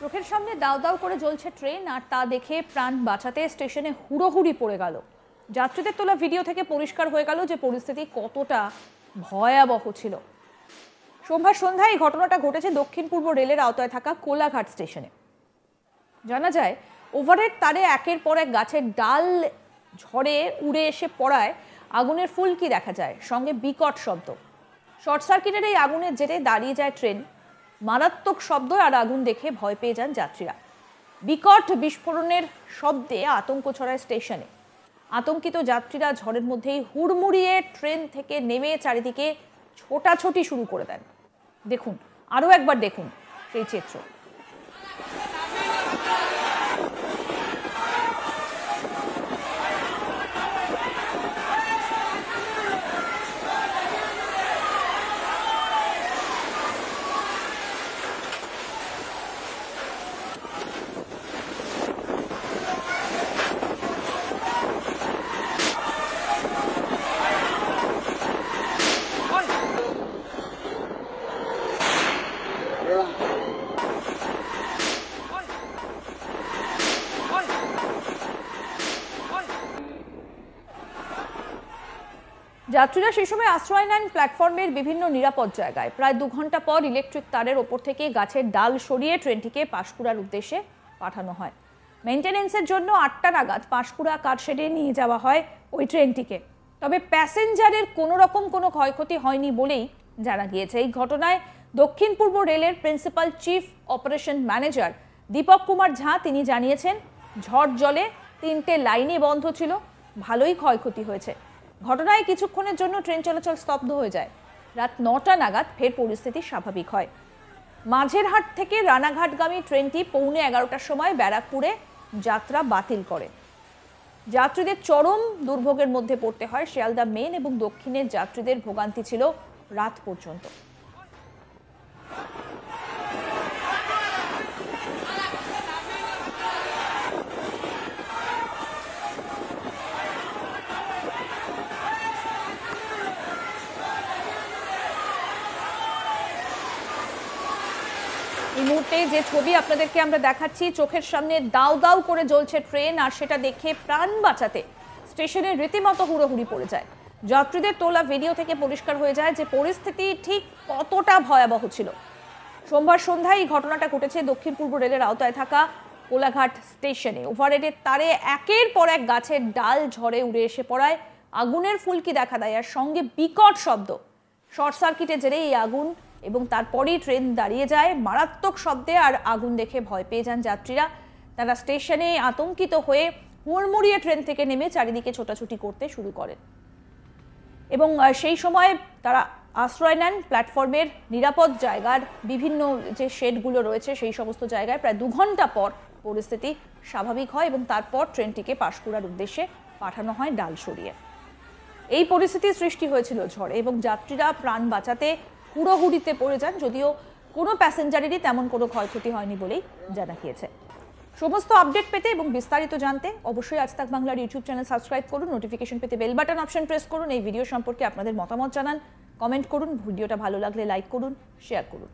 চোখের সামনে দাও দাও করে জ্বলছে ট্রেন, আর তা দেখে প্রাণ বাঁচাতে স্টেশনে হুড়োহুড়ি পড়ে গেল। যাত্রীদের তোলা ভিডিও থেকে পরিষ্কার হয়ে গেল যে পরিস্থিতি কতটা ভয়াবহ ছিল। সোমবার সন্ধ্যায় এই ঘটনাটা ঘটেছে দক্ষিণ পূর্ব রেলের আওতায় থাকা কোলাঘাট স্টেশনে। জানা যায়, ওভারের তারে একের পর এক গাছের ডাল ঝড়ে উড়ে এসে পড়ায়, আগুনের ফুলকি দেখা যায়? সঙ্গে বিকট শব্দ। শর্ট সার্কিটের এই আগুনের জেরে দাঁড়িয়ে যায় ট্রেন। মারাত্মক শব্দ আর আগুন দেখে ভয় পেয়ে যান যাত্রীরা। বিকট বিস্ফোরণের শব্দে আতঙ্ক ছড়ায় স্টেশনে। আতঙ্কিত যাত্রীরা ঝড়ের মধ্যেই হুড়মুড়িয়ে ট্রেন থেকে নেমে চারিদিকে ছোটাছুটি শুরু করে দেন। দেখুন, আরও একবার দেখুন সেই চিত্র। যাত্রীরা সেই সময় আশ্রয় নেন প্ল্যাটফর্মের বিভিন্ন নিরাপদ জায়গায়। প্রায় দু ঘণ্টা পর ইলেকট্রিক তারের ওপর থেকে গাছের ডাল সরিয়ে ট্রেনটিকে পাঁশকুড়ার উদ্দেশ্যে পাঠানো হয়। মেনটেনেন্সের জন্য আটটা নাগাদ পাঁশকুড়া কারশেডে নিয়ে যাওয়া হয় ওই ট্রেনটিকে। তবে প্যাসেঞ্জারের কোনো রকম কোনো ক্ষয়ক্ষতি হয়নি বলেই জানা গিয়েছে। এই ঘটনায় দক্ষিণ পূর্ব রেলের principal chief operation manager Deepak Kumar Jha, তিনি জানিয়েছেন, ঝড় জলে তিনটে লাইনে বন্ধ ছিল, ভালোই ক্ষয়ক্ষতি হয়েছে। ঘটনায় কিছুক্ষণের জন্য ট্রেন চলাচল স্তব্ধ হয়ে যায়। রাত নটা নাগাদ ফের পরিস্থিতি স্বাভাবিক হয়। মাঝের হাট থেকে রানাঘাটগামী ট্রেনটি পৌনে এগারোটার সময় ব্যারাকপুরে যাত্রা বাতিল করে। যাত্রীদের চরম দুর্ভোগের মধ্যে পড়তে হয়। শিয়ালদা মেন এবং দক্ষিণের যাত্রীদের ভোগান্তি ছিল রাত পর্যন্ত। এই মুহূর্তে যে ছবি আপনাদেরকে আমরা দেখাচ্ছি, চোখের সামনে দাও দাও করে জ্বলছে ট্রেন, আর সেটা দেখে প্রাণ বাঁচাতে স্টেশনে রীতিমতো হুড়োহুড়ি পড়ে যায়। যাত্রীদের তোলা ভিডিও থেকে পরিষ্কার হয়ে যায় যে পরিস্থিতি ঠিক কতটা ভয়াবহ ছিল। সোমবার সন্ধ্যায় এই ঘটনাটা ঘটেছে দক্ষিণ পূর্ব রেলের আওতায় থাকা কোলাঘাট স্টেশনে। ওভারহেডের তারে একের পর এক গাছের ডাল ঝড়ে উড়ে এসে পড়ায়। আগুনের ফুলকি দেখা দেয় আর সঙ্গে বিকট শব্দ। শর্ট সার্কিটে জেরে এই আগুন এবং তারপরেই ট্রেন দাঁড়িয়ে যায়। মারাত্মক শব্দে আর আগুন দেখে ভয় পেয়ে যান যাত্রীরা। তারা স্টেশনে আতঙ্কিত হয়ে হুড়মুড়িয়ে ট্রেন থেকে নেমে চারিদিকে ছোটাছুটি করতে শুরু করেন। এবং সেই সময় তারা আশ্রয় নেন প্ল্যাটফর্মের নিরাপদ জায়গার বিভিন্ন যে শেডগুলো রয়েছে সেই সমস্ত জায়গায়। প্রায় দু ঘণ্টা পর পরিস্থিতি স্বাভাবিক হয় এবং তারপর ট্রেনটিকে পাশকুড়ার উদ্দেশ্যে পাঠানো হয় ডাল সরিয়ে। এই পরিস্থিতির সৃষ্টি হয়েছিল ঝড়ে এবং যাত্রীরা প্রাণ বাঁচাতে হুড়োহুড়িতে পড়ে যান, যদিও কোনো প্যাসেঞ্জারেরই তেমন কোনো ক্ষয়ক্ষতি হয়নি বলেই জানা গিয়েছে। সমস্ত আপডেট পেতে এবং বিস্তারিত জানতে অবশ্যই আজ তাক বাংলার ইউটিউব চ্যানেল সাবস্ক্রাইব করুন নোটিফিকেশন পেতে বেল বাটন অপশন প্রেস করুন, এই ভিডিও সম্পর্কে আপনাদের মতামত জানান। কমেন্ট করুন, ভিডিওটা ভালো লাগলে লাইক করুন শেয়ার করুন।